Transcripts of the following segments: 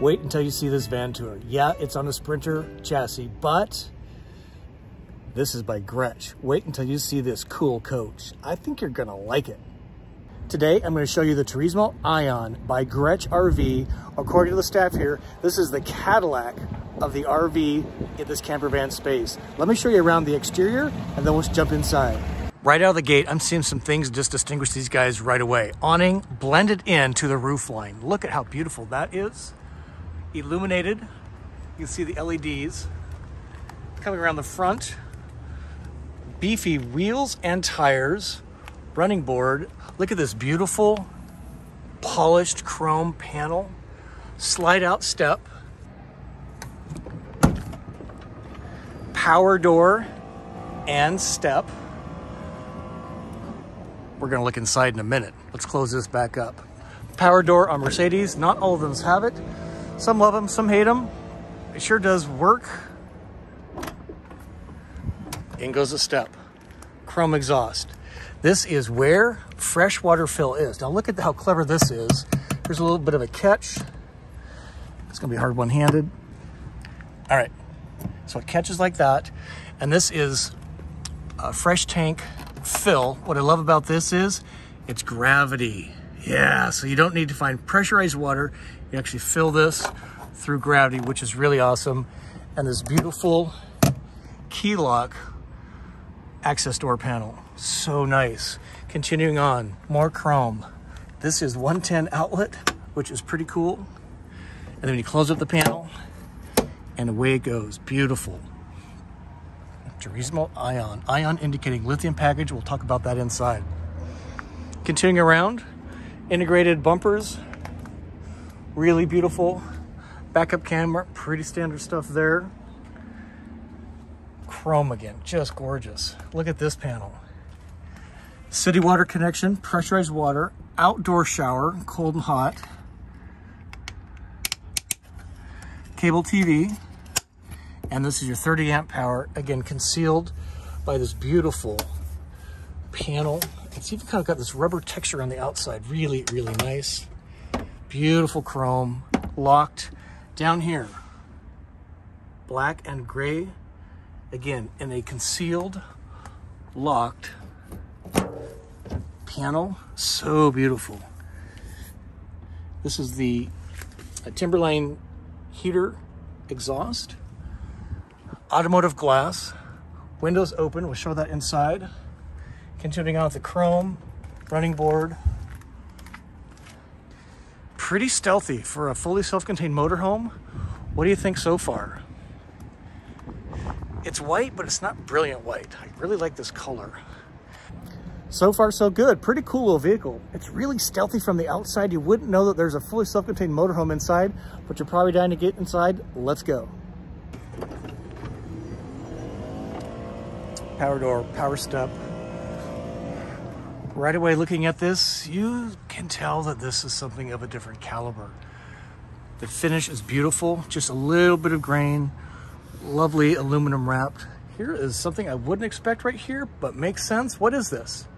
Wait until you see this van tour. Yeah, it's on a Sprinter chassis, but this is by Grech. Wait until you see this cool coach. I think you're gonna like it. Today, I'm gonna show you the Turismo Ion by Grech RV. According to the staff here, this is the Cadillac of the RV in this camper van space. Let me show you around the exterior and then let's jump inside. Right out of the gate, I'm seeing some things just distinguish these guys right away. Awning blended into the roof line. Look at how beautiful that is. Illuminated. You can see the LEDs coming around the front. Beefy wheels and tires. Running board. Look at this beautiful polished chrome panel. Slide out step. Power door and step. We're gonna look inside in a minute. Let's close this back up. Power door on Mercedes, not all of them have it. Some love them, some hate them. It sure does work. In goes a step. Chrome exhaust. This is where freshwater fill is. Now look at how clever this is. Here's a little bit of a catch. It's gonna be hard one-handed. All right, so it catches like that. And this is a fresh tank fill. What I love about this is it's gravity. Yeah, so you don't need to find pressurized water. You actually fill this through gravity, which is really awesome. And this beautiful key lock access door panel. So nice. Continuing on, more chrome. This is 110 outlet, which is pretty cool. And then when you close up the panel and away it goes. Beautiful. Turismo Ion. Ion indicating lithium package. We'll talk about that inside. Continuing around, integrated bumpers. Really beautiful. Backup camera, pretty standard stuff there. Chrome again, just gorgeous. Look at this panel. City water connection, pressurized water, outdoor shower, cold and hot. Cable TV, and this is your 30 amp power, again, concealed by this beautiful panel. It's even kind of got this rubber texture on the outside. Really, really nice. Beautiful chrome, locked down here. Black and gray, again, in a concealed, locked panel. So beautiful. This is the uh, Timberline heater exhaust automotive glass, windows open, we'll show that inside. Continuing on with the chrome, running board. Pretty stealthy for a fully self-contained motorhome. What do you think so far? It's white, but it's not brilliant white. I really like this color. So far, so good. Pretty cool little vehicle. It's really stealthy from the outside. You wouldn't know that there's a fully self-contained motorhome inside, but you're probably dying to get inside. Let's go. power door, power step. Right away looking at this, you can tell that this is something of a different caliber. The finish is beautiful, just a little bit of grain, lovely aluminum wrapped. Here is something I wouldn't expect right here, but makes sense. What is this?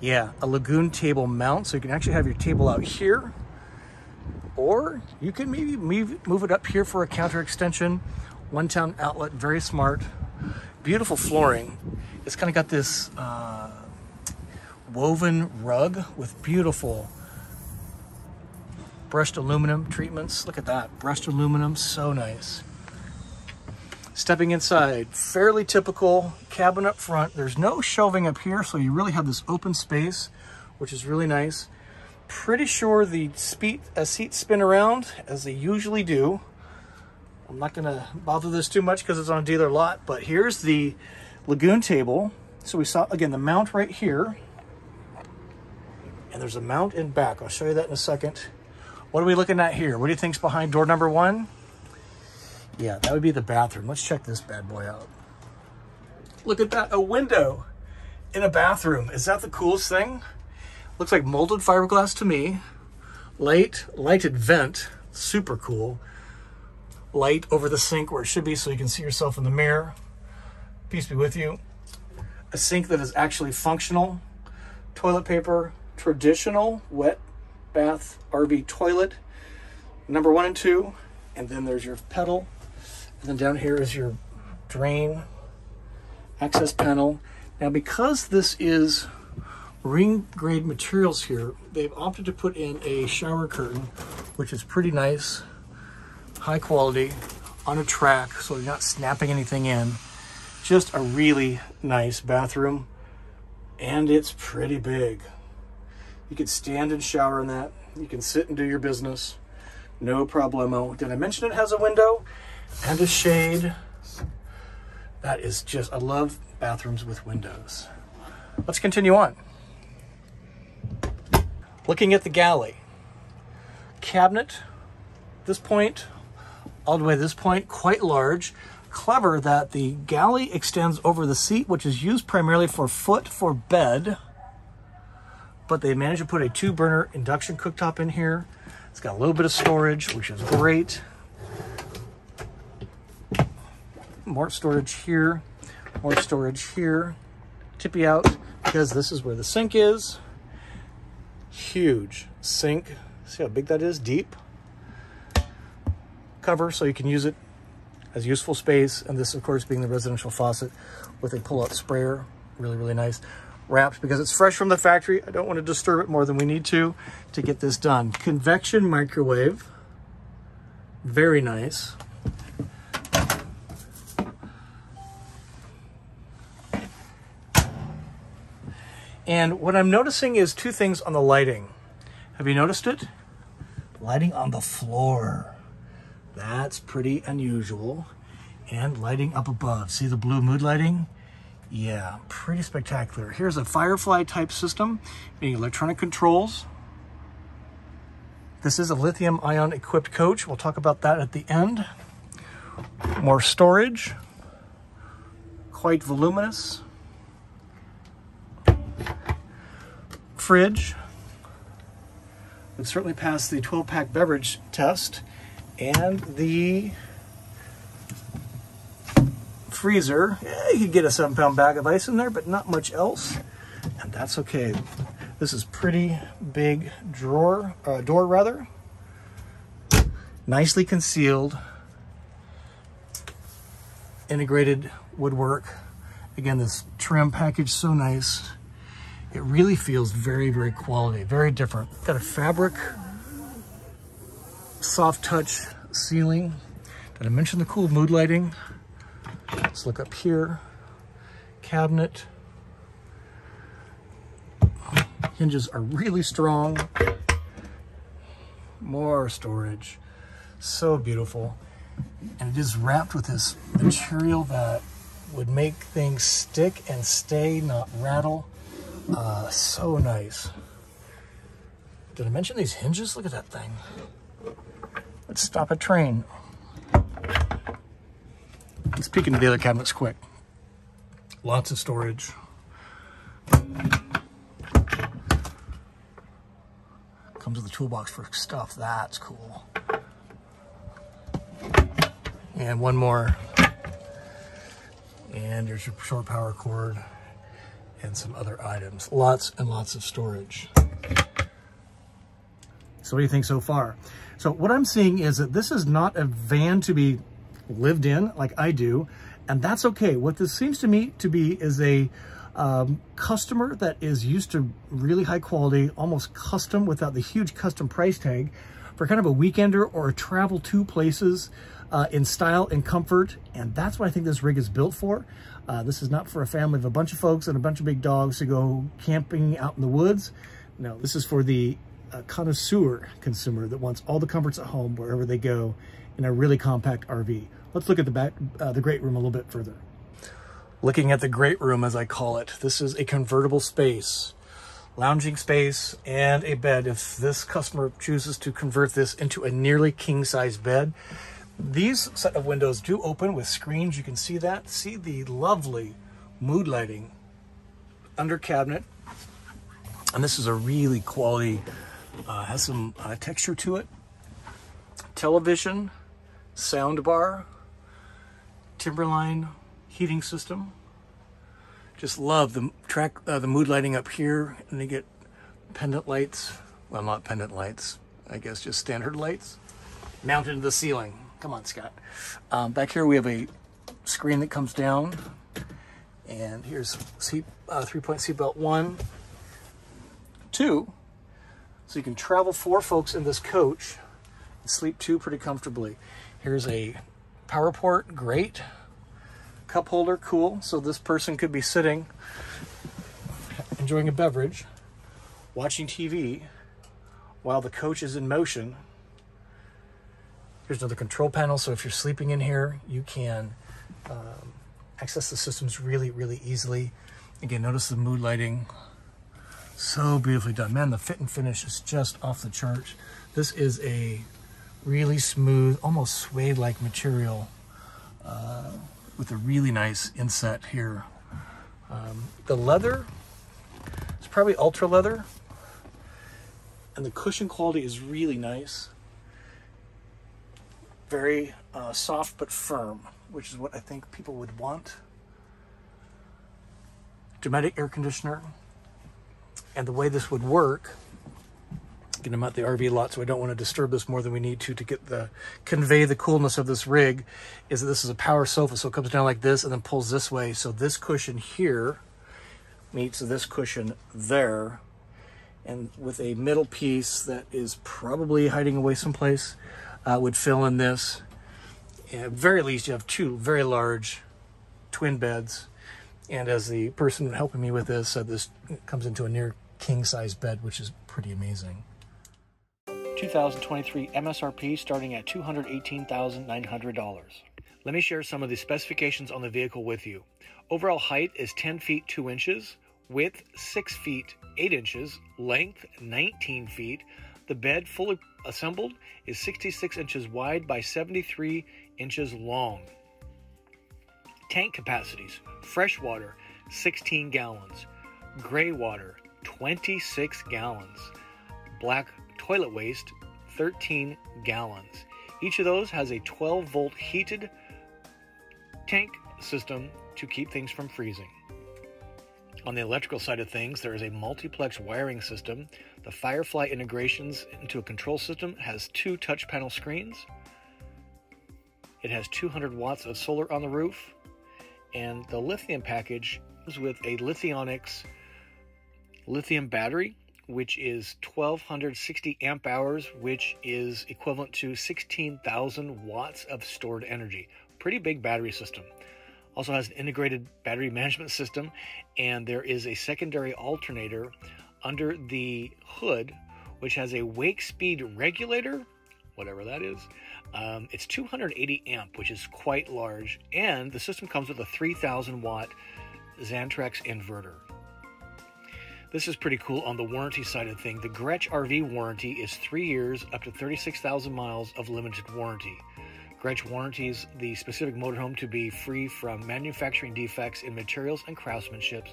Yeah, a Lagun table mount, so you can actually have your table out here, or you can maybe move, move it up here for a counter extension. One town outlet, very smart beautiful flooring. It's kind of got this uh, woven rug with beautiful brushed aluminum treatments. Look at that, brushed aluminum, so nice. Stepping inside, fairly typical cabin up front. There's no shelving up here, so you really have this open space, which is really nice. Pretty sure the seat, uh, seats spin around, as they usually do. I'm not gonna bother this too much because it's on a dealer lot, but here's the Lagun table. So we saw, again, the mount right here. And there's a mount in back. I'll show you that in a second. What are we looking at here? What do you think's behind door number one? Yeah, that would be the bathroom. Let's check this bad boy out. Look at that, a window in a bathroom. Is that the coolest thing? Looks like molded fiberglass to me. Light, lighted vent, super cool light over the sink where it should be so you can see yourself in the mirror. Peace be with you. a sink that is actually functional, toilet paper, traditional wet bath RV toilet, number one and two, and then there's your pedal, and then down here is your drain access panel. Now because this is ring grade materials here, they've opted to put in a shower curtain, which is pretty nice, high quality, on a track, so you're not snapping anything in. Just a really nice bathroom, and it's pretty big. You can stand and shower in that. You can sit and do your business. No problemo. Did I mention it has a window and a shade? That is just, I love bathrooms with windows. Let's continue on. Looking at the galley. Cabinet, this point, all the way to this point, quite large. Clever that the galley extends over the seat, which is used primarily for foot for bed. But they managed to put a two burner induction cooktop in here. It's got a little bit of storage, which is great. More storage here, more storage here. Tippy out because this is where the sink is. Huge sink. See how big that is? Deep. Cover so you can use it as useful space. And this, of course, being the residential faucet with a pull-out sprayer. Really, really nice. Wrapped because it's fresh from the factory. I don't want to disturb it more than we need to to get this done. Convection microwave. Very nice. And what I'm noticing is two things on the lighting. Have you noticed it? Lighting on the floor. That's pretty unusual. And lighting up above. See the blue mood lighting? Yeah, pretty spectacular. Here's a Firefly type system, meaning electronic controls. This is a lithium ion equipped coach. We'll talk about that at the end. More storage, quite voluminous. Fridge. Would certainly pass the 12 pack beverage test. And the freezer, yeah, you could get a seven pound bag of ice in there, but not much else. And that's okay. This is pretty big drawer, uh, door rather. Nicely concealed. Integrated woodwork. Again, this trim package, so nice. It really feels very, very quality, very different. Got a fabric, soft touch ceiling. Did I mention the cool mood lighting? Let's look up here. Cabinet. Hinges are really strong. More storage. So beautiful. And it is wrapped with this material that would make things stick and stay, not rattle. Uh, so nice. Did I mention these hinges? Look at that thing. Let's stop a train. Let's peek into the other cabinets quick. Lots of storage. Comes with a toolbox for stuff. That's cool. And one more. And there's your short power cord and some other items. Lots and lots of storage. So what do you think so far? So what I'm seeing is that this is not a van to be lived in like I do, and that's okay. What this seems to me to be is a um, customer that is used to really high quality, almost custom without the huge custom price tag for kind of a weekender or a travel to places uh, in style and comfort. And that's what I think this rig is built for. Uh, this is not for a family of a bunch of folks and a bunch of big dogs to go camping out in the woods. No, this is for the uh, connoisseur consumer that wants all the comforts at home wherever they go in a really compact RV. Let's look at the back, uh, the great room a little bit further. Looking at the great room, as I call it, this is a convertible space, lounging space, and a bed. If this customer chooses to convert this into a nearly king-size bed, these set of windows do open with screens. You can see that. See the lovely mood lighting under cabinet. And this is a really quality, uh, has some uh, texture to it. Television, sound bar, Timberline heating system. Just love the track, uh, the mood lighting up here, and they get pendant lights. Well, not pendant lights. I guess just standard lights mounted to the ceiling. Come on, Scott. Um, back here we have a screen that comes down, and here's seat, uh, three-point seatbelt one, two, so you can travel four folks in this coach and sleep two pretty comfortably. Here's a power port, great. Cup holder, cool. So this person could be sitting, enjoying a beverage, watching TV, while the coach is in motion. Here's another control panel. So if you're sleeping in here, you can um, access the systems really, really easily. Again, notice the mood lighting. So beautifully done. Man, the fit and finish is just off the charts. This is a really smooth, almost suede-like material uh, with a really nice inset here. Um, the leather is probably ultra leather and the cushion quality is really nice. Very uh, soft but firm, which is what I think people would want. Dometic air conditioner. And the way this would work Again, I'm at the RV lot, so I don't want to disturb this more than we need to to get the convey the coolness of this rig. Is that this is a power sofa, so it comes down like this and then pulls this way. So this cushion here meets this cushion there, and with a middle piece that is probably hiding away someplace, uh, would fill in this. At very least, you have two very large twin beds. And as the person helping me with this said, this comes into a near king size bed, which is pretty amazing. 2023 MSRP starting at $218,900. Let me share some of the specifications on the vehicle with you. Overall height is 10 feet 2 inches, width 6 feet 8 inches, length 19 feet. The bed fully assembled is 66 inches wide by 73 inches long. Tank capacities fresh water 16 gallons, gray water 26 gallons, black toilet waste 13 gallons. Each of those has a 12 volt heated tank system to keep things from freezing. On the electrical side of things, there is a multiplex wiring system. The Firefly integrations into a control system has two touch panel screens. It has 200 watts of solar on the roof, and the lithium package is with a Lithionics lithium battery which is 1260 amp hours, which is equivalent to 16,000 watts of stored energy. Pretty big battery system. Also has an integrated battery management system, and there is a secondary alternator under the hood, which has a Wakespeed regulator, whatever that is. Um, it's 280 amp, which is quite large, and the system comes with a 3000 watt Xantrex inverter. This is pretty cool on the warranty side of thing. The Grech RV warranty is three years up to 36,000 miles of limited warranty. Grech warranties the specific motorhome to be free from manufacturing defects in materials and craftsmanship,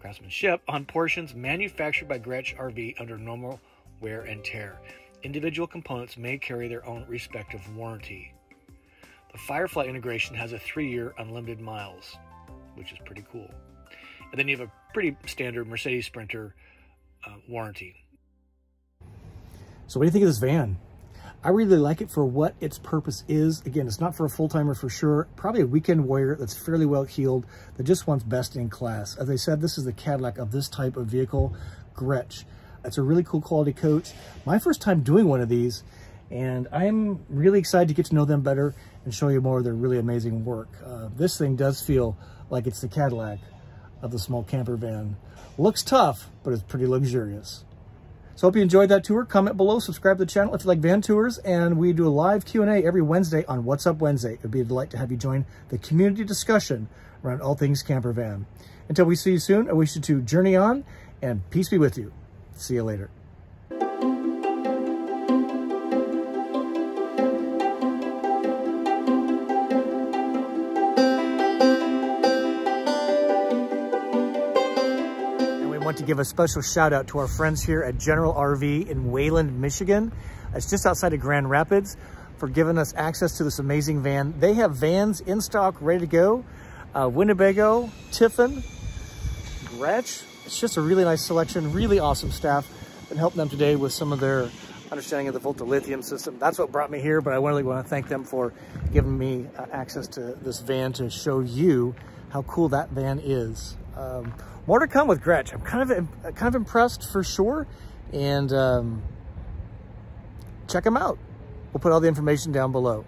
craftsmanship on portions manufactured by Grech RV under normal wear and tear. Individual components may carry their own respective warranty. The Firefly integration has a three year unlimited miles, which is pretty cool. And then you have a pretty standard Mercedes Sprinter uh, warranty. So what do you think of this van? I really like it for what its purpose is. Again, it's not for a full-timer for sure. Probably a weekend warrior that's fairly well heeled that just wants best in class. As I said, this is the Cadillac of this type of vehicle, Grech. It's a really cool quality coach. My first time doing one of these, and I'm really excited to get to know them better and show you more of their really amazing work. Uh, this thing does feel like it's the Cadillac of the small camper van. Looks tough, but it's pretty luxurious. So hope you enjoyed that tour. Comment below, subscribe to the channel if you like van tours, and we do a live Q&A every Wednesday on What's Up Wednesday. It would be a delight to have you join the community discussion around all things camper van. Until we see you soon, I wish you to journey on, and peace be with you. See you later. Give a special shout out to our friends here at General RV in Wayland, Michigan. It's just outside of Grand Rapids for giving us access to this amazing van. They have vans in stock, ready to go. Uh, Winnebago, Tiffin, Grech. It's just a really nice selection, really awesome staff. Been helping them today with some of their understanding of the Volta lithium system. That's what brought me here, but I really want to thank them for giving me uh, access to this van to show you how cool that van is. Um, more to come with Grech. I'm kind of kind of impressed for sure, and um, check them out. We'll put all the information down below.